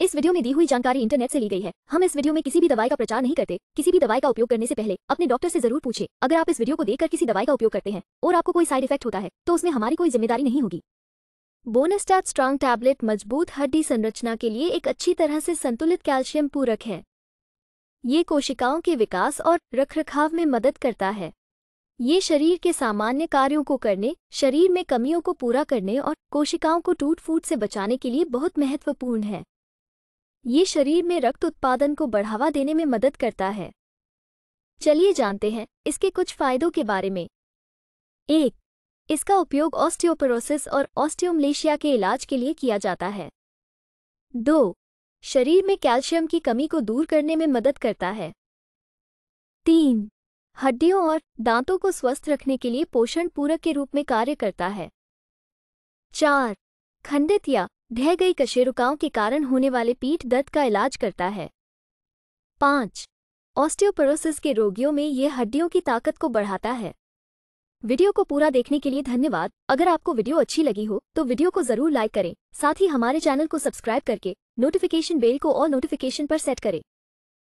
इस वीडियो में दी हुई जानकारी इंटरनेट से ली गई है। हम इस वीडियो में किसी भी दवाई का प्रचार नहीं करते। किसी भी दवाई का उपयोग करने से पहले अपने डॉक्टर से ज़रूर पूछे। अगर आप इस वीडियो को देखकर किसी दवाई का उपयोग करते हैं और आपको कोई साइड इफ़ेक्ट होता है तो उसमें हमारी कोई ज़िम्मेदारी नहीं होगी। बोनस्टैट स्ट्रांग टैबलेट मज़बूत हड्डी संरचना के लिए एक अच्छी तरह से संतुलित कैल्शियम पूरक है। ये कोशिकाओं के विकास और रखरखाव में मदद करता है। ये शरीर के सामान्य कार्यों को करने, शरीर में कमियों को पूरा करने और कोशिकाओं को टूट फूट से बचाने के लिए बहुत महत्वपूर्ण है। ये शरीर में रक्त उत्पादन को बढ़ावा देने में मदद करता है। चलिए जानते हैं इसके कुछ फायदों के बारे में। एक, इसका उपयोग ऑस्टियोपोरोसिस और ऑस्टियोमलेशिया के इलाज के लिए किया जाता है। दो, शरीर में कैल्शियम की कमी को दूर करने में मदद करता है। तीन, हड्डियों और दांतों को स्वस्थ रखने के लिए पोषण पूरक के रूप में कार्य करता है। चार, खंडित या ढह गई कशेरुकाओं के कारण होने वाले पीठ दर्द का इलाज करता है। पाँच, ऑस्टियोपोरोसिस के रोगियों में यह हड्डियों की ताकत को बढ़ाता है। वीडियो को पूरा देखने के लिए धन्यवाद। अगर आपको वीडियो अच्छी लगी हो तो वीडियो को ज़रूर लाइक करें। साथ ही हमारे चैनल को सब्सक्राइब करके नोटिफिकेशन बेल को और नोटिफिकेशन पर सेट करें।